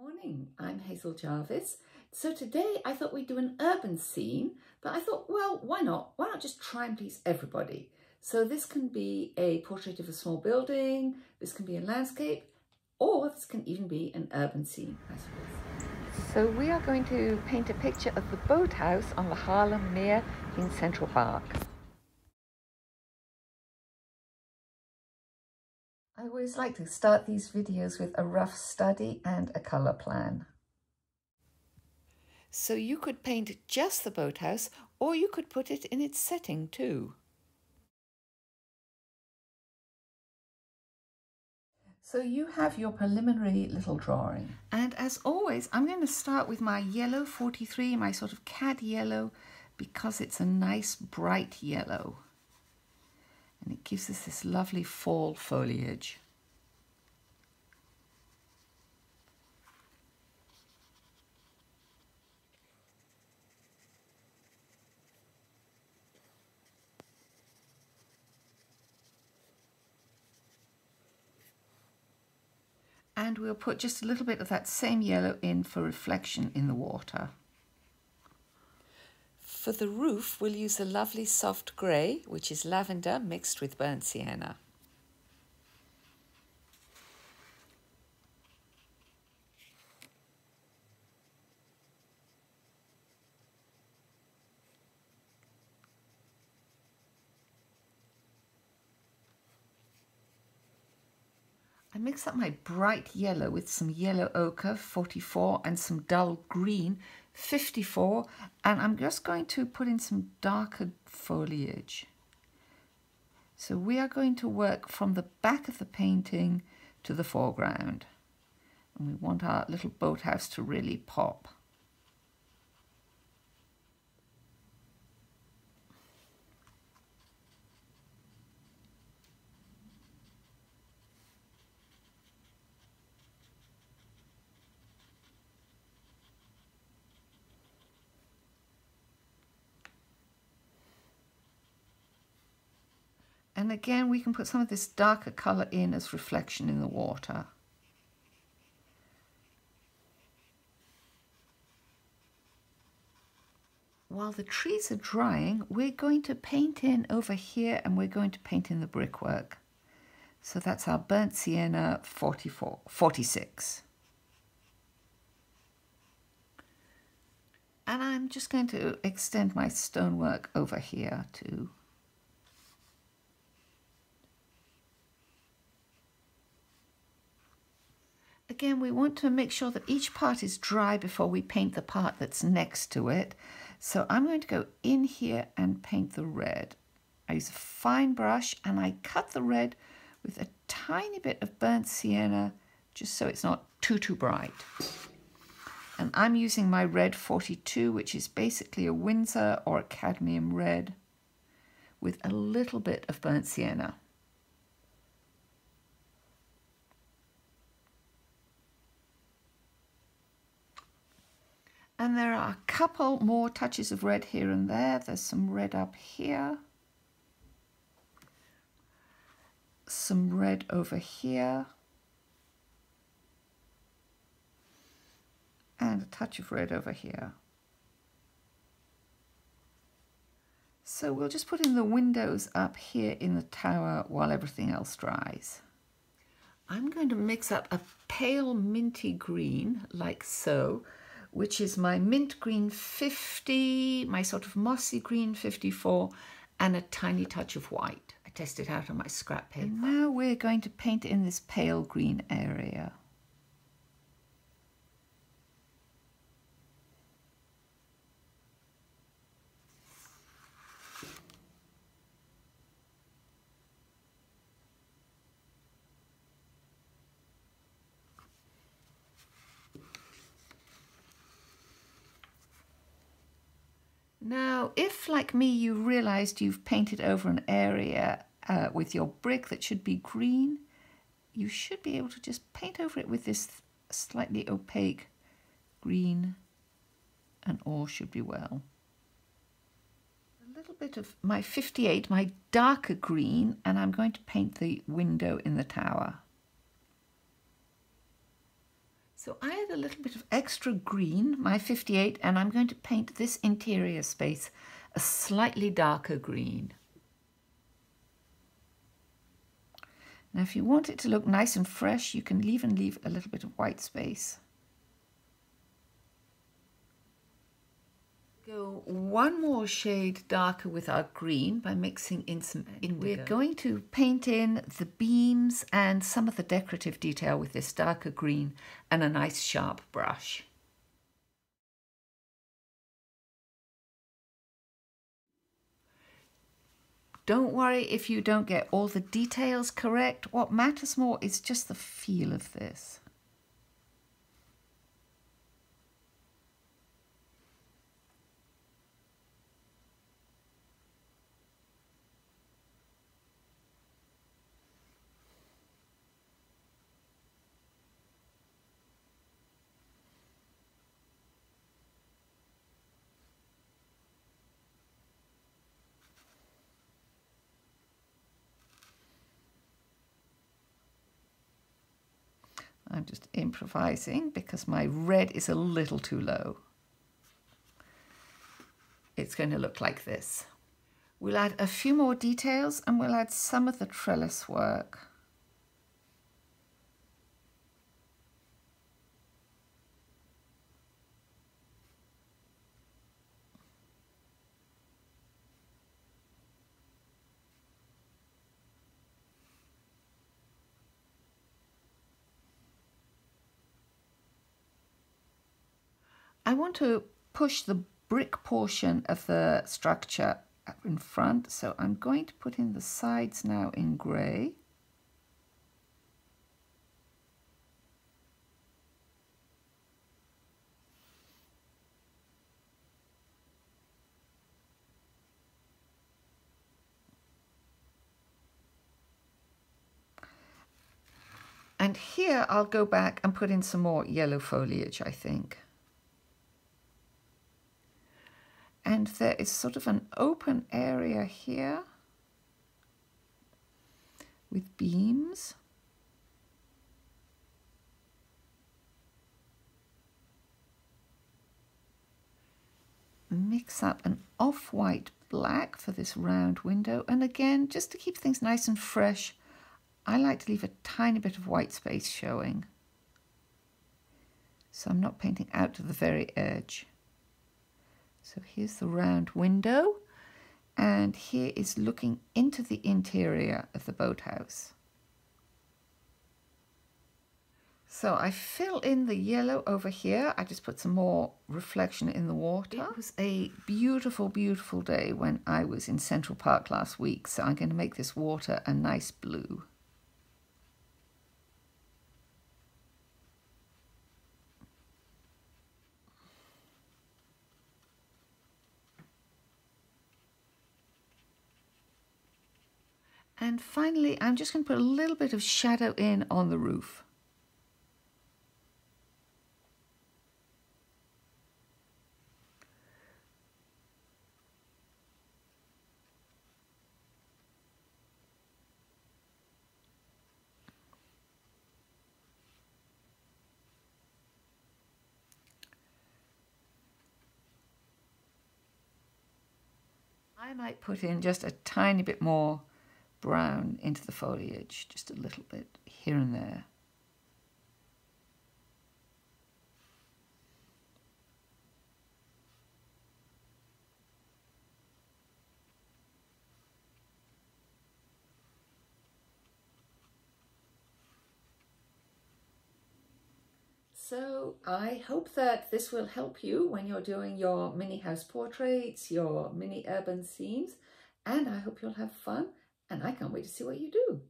morning, I'm Hazel Jarvis. So today I thought we'd do an urban scene, but I thought, well, why not? Why not just try and please everybody? So this can be a portrait of a small building, this can be a landscape, or this can even be an urban scene, I suppose. So we are going to paint a picture of the boathouse on the Harlem Meer in Central Park. I always like to start these videos with a rough study and a colour plan. So you could paint just the boathouse or you could put it in its setting too. So you have your preliminary little drawing. And as always, I'm going to start with my yellow 43, my sort of cad yellow, because it's a nice bright yellow and it gives us this lovely fall foliage. And we'll put just a little bit of that same yellow in for reflection in the water. For the roof, we'll use a lovely soft grey, which is lavender mixed with burnt sienna. I mix up my bright yellow with some yellow ochre, 44, and some dull green, 54 and I'm just going to put in some darker foliage. So we are going to work from the back of the painting to the foreground and we want our little boathouse to really pop. And again, we can put some of this darker colour in as reflection in the water. While the trees are drying, we're going to paint in over here and we're going to paint in the brickwork. So that's our burnt sienna 44, 46. And I'm just going to extend my stonework over here too. Again, we want to make sure that each part is dry before we paint the part that's next to it. So I'm going to go in here and paint the red. I use a fine brush and I cut the red with a tiny bit of burnt sienna just so it's not too, too bright. And I'm using my red 42, which is basically a Winsor or a cadmium red with a little bit of burnt sienna. There are a couple more touches of red here and there. There's some red up here. Some red over here. And a touch of red over here. So we'll just put in the windows up here in the tower while everything else dries. I'm going to mix up a pale minty green like so which is my mint green 50, my sort of mossy green 54, and a tiny touch of white. I tested out on my scrap paper. And now we're going to paint in this pale green area. Now, if like me, you realized you've painted over an area uh, with your brick that should be green, you should be able to just paint over it with this slightly opaque green and all should be well. A little bit of my 58, my darker green, and I'm going to paint the window in the tower. So I had a little bit of extra green, my 58, and I'm going to paint this interior space a slightly darker green. Now if you want it to look nice and fresh, you can even leave a little bit of white space. Go one more shade darker with our green by mixing in some indigo. We're going to paint in the beams and some of the decorative detail with this darker green and a nice sharp brush. Don't worry if you don't get all the details correct. What matters more is just the feel of this. I'm just improvising because my red is a little too low. It's going to look like this. We'll add a few more details and we'll add some of the trellis work. I want to push the brick portion of the structure up in front, so I'm going to put in the sides now in grey. And here I'll go back and put in some more yellow foliage, I think. And there is sort of an open area here with beams. Mix up an off-white black for this round window and again just to keep things nice and fresh I like to leave a tiny bit of white space showing so I'm not painting out to the very edge. So here's the round window and here is looking into the interior of the boathouse. So I fill in the yellow over here. I just put some more reflection in the water. It was a beautiful, beautiful day when I was in Central Park last week. So I'm going to make this water a nice blue. And finally, I'm just going to put a little bit of shadow in on the roof. I might put in just a tiny bit more brown into the foliage, just a little bit here and there. So I hope that this will help you when you're doing your mini house portraits, your mini urban scenes, and I hope you'll have fun and I can't wait to see what you do.